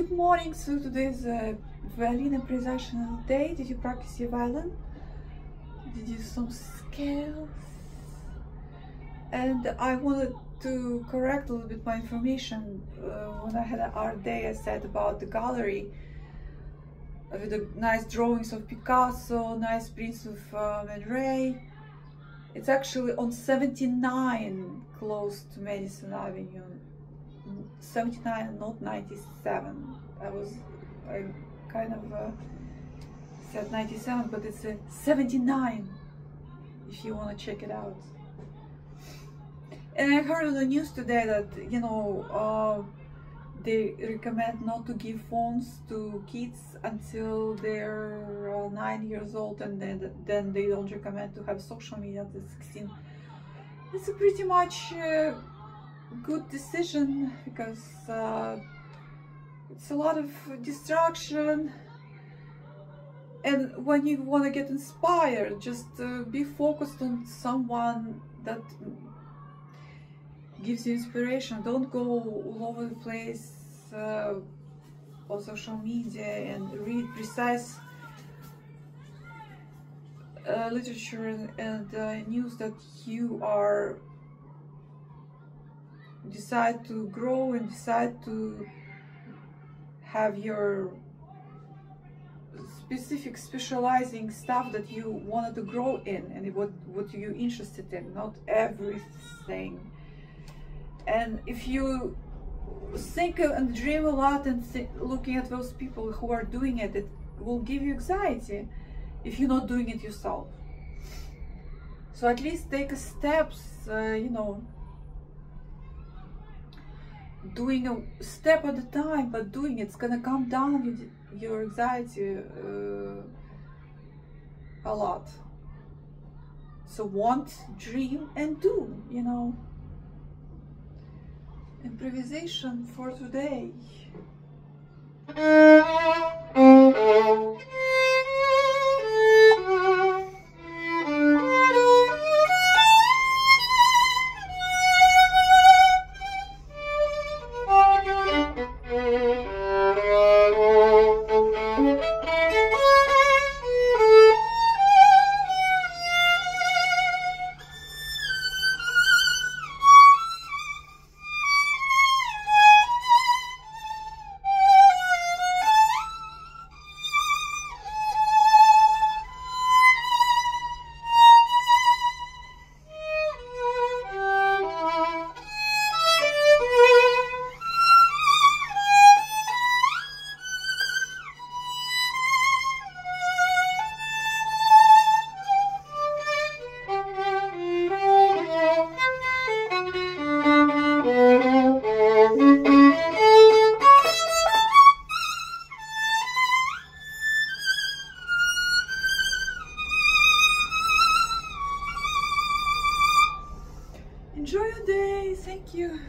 Good morning. So today is a violin improvisational day. Did you practice your violin? Did you do some scales? And I wanted to correct a little bit my information. Uh, when I had an art day, I said about the gallery with the nice drawings of Picasso, nice prints of uh, Man Ray. It's actually on 79 close to Madison Avenue 79 not 97 I was I kind of uh, said 97 but it's a 79 if you want to check it out. And I heard on the news today that you know uh, they recommend not to give phones to kids until they're uh, nine years old and then, then they don't recommend to have social media at 16 it's a pretty much uh, good decision because uh, it's a lot of distraction. And when you want to get inspired just uh, be focused on someone that gives you inspiration. Don't go all over the place uh, on social media and read precise uh, literature and, and uh, news that you are decide to grow and decide to have your specific specializing stuff that you wanted to grow in and what what you're interested in not everything. And if you think and dream a lot and looking at those people who are doing it it will give you anxiety if you're not doing it yourself. So at least take steps uh, you know doing a step at a time, but doing it's gonna calm down your anxiety uh, a lot. So want, dream, and do, you know. Improvisation for today. Enjoy your day. Thank you.